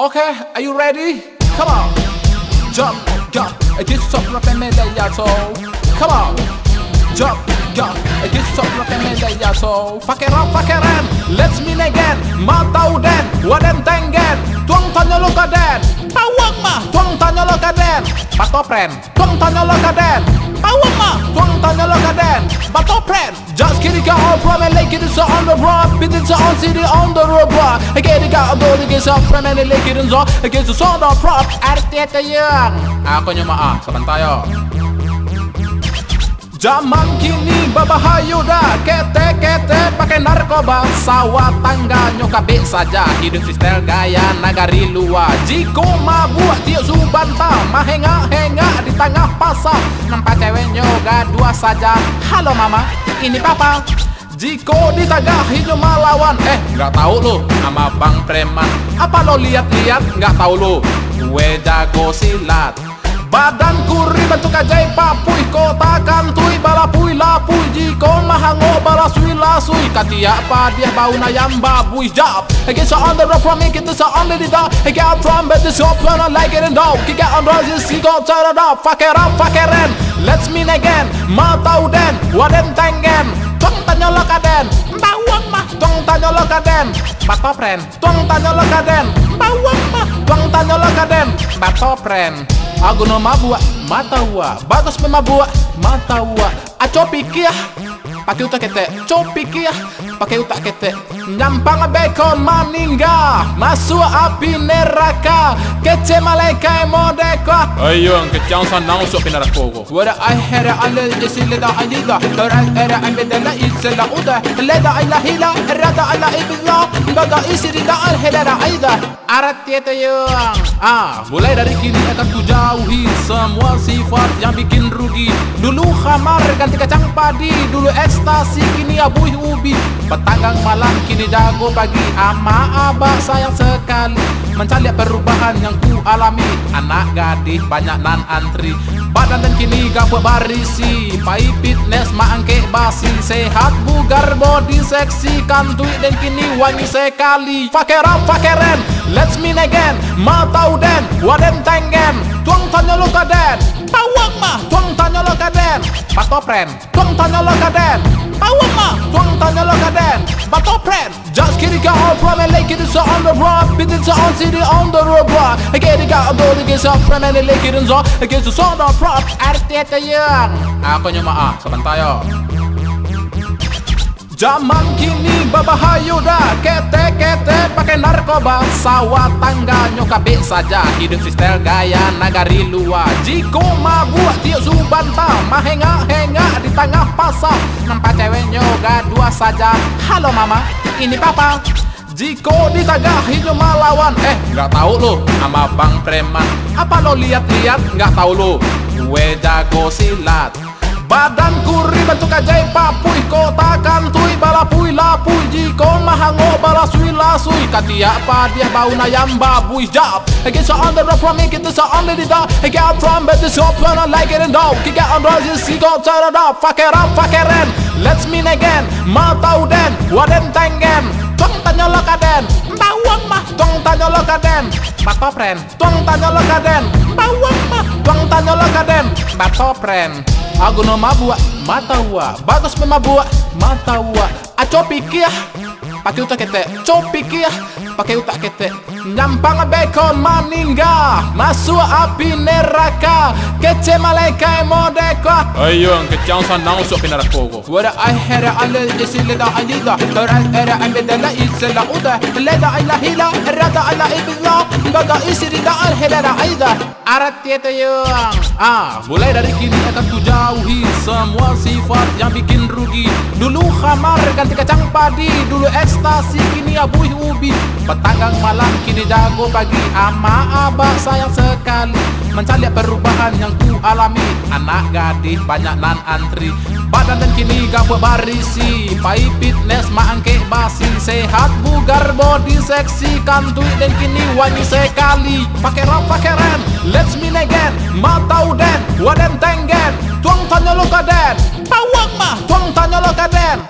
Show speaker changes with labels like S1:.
S1: Okay, are you ready? Come on. Jump, jump. Get some rock and melee, so. Come on. Jump, jump. Get some rock and melee, so. Fakeran, fakeran. Let's meet again. Matau den. Waden tengen. Tuang tanya lo kaden. Kaden. Patopren. Tuang tanya lo kaden. Tawang mah. Tuang tanya lo kaden. Patopren. Just kidding, got all from and like it is on the road. Bit it's on city on the road, bro. I get it, got all the gets up from and like it is on. I get the sound of prop. Arteta yang. Ako nyo maa. Saban tayo. Zaman kini berbahaya dah. Kete-kete pakai narkoba. Sawah tangga nyokabik saja. Hidup sistel gaya nagari luar. Jiko mabuk tiuk subanta. Mahenga-henga di tengah pasar. Nampak cewek nyoga dua saja. Halo mama, ini papa. Jiko di tagah hijau malawan Eh, nggak tahu lo Sama bang preman. Apa lo lihat-lihat? Nggak tahu lo Gue jago silat Badanku bentuk ajaib papui Kota kantui balapui lapui Jiko mahango balasui lasui Katia apa dia bau nayam babui Jab Again so on the road from me Get this on the I get from bed this up when I like it and dog out on this go turn it up Fuck it up fuck it in Let's meet again Matau den Waden tengen Tuang tanya lo kaden Bawang mah Tuang tanya lo kaden Batopren Tuang tanya lo kaden Bawang mah Batopren. Aku no mabua mata wa Bagus memabua mata wa Aco pikir Pakai utak kete Copikir Pakai utak kete Nyampang beko maningga. Masuk api neraka. Kece malaika modeka
S2: Ayo, ang kecang sanang usok pinarakogo.
S1: Wara ay hera ala jisile da alida Tara era ay bedela isela uda. Leda ay lahila Rada ala ibila Baga isiri da al hera aida Arat tieta yung Ah, mulai dari kini akan ku jauhi Semua sifat yang bikin rugi. Dulu khamar ganti kacang padi Dulu ekstasi kini abuih ubi. Petanggang malam kini jago pagi Ama abah sayang sekali. Mencari perubahan yang ku alami. Anak gadis banyak nan antri. Badan dan kini gak berbarisi Pai fitness maangke basi. Sehat bugar body seksi. Kantui dan kini wangi sekali. Fakeran fakeren Let's meet again. Matau den Waden tengen Tuang tanya lo kaden Tawang mah Tuang tanya lo kaden Patopren Tuang tanya lo kaden Tawang mah Tuang tanya lo kaden Patopren Just kidding got all from and like it is on the road Bit it's on city on the road bro I get it got all the gets up from and like it is on I get the sound of prop Arteta yang Ako nyo maa Saban tayo Zaman kini berbahaya dah. Kete-kete pakai narkoba. Sawah tangga nyokabik saja. Hidup sistel gaya nagari luar. Jiko mabuk tiuk subanta. Mahenga-henga di tengah pasar. Nampak cewek nyoga dua saja. Halo mama, ini papa. Jiko di tagah hijau malawan Eh, nggak tahu lo Sama bang preman. Apa lo lihat-lihat? Nggak tahu lo Gue jago silat Badanku bentuk ajaib papui Kota kantui balapui lapui Jiko mahango balasui lasui Katia apa dia bau nayam babui Jab Again so on the road from me Get this on the dog I get from bed this up when I like it and dog Kick out on drugs this go turn it up Fuck it up fuck it in. Let's meet again Matau den. Waden Tanya lo kaden. Batopren. Tuang tanya lo kaden. Bawang mah. Tuang tanya lo kaden. Batopren. Aku no mabua mata wa Bagus memabua mata wa Aco pikir Pakai utak kete Copikir Pakai utak kete Nyampang beko maningga Masuk api neraka. Kece malaika modeka
S2: Ayo, ang kecang sanang usok pinarakogo.
S1: Wara ay hera ala jisile da alida Tara era ay bedela isela uda. Leda ay lahila Rada ala ibila Baga isiri da al hera aida Arat tieta yung Ah, mulai dari kini akan ku jauhi Semua sifat yang bikin rugi. Dulu khamar ganti kacang padi Dulu ekstasi kini abuih ubi. Petanggang malam kini jago pagi Ama abah sayang sekali. Mencari perubahan yang ku alami. Anak gadis banyak nan antri. Badan dan kini gak berbarisi Pai fitness maangke basi. Sehat bugar body seksi Kantui dan kini wangi sekali. Pakai rap pakai rem. Let's meet again. Matau den. Waden tengen Tuang tanya lo kaden Bawang mah. Tuang tanya lo kaden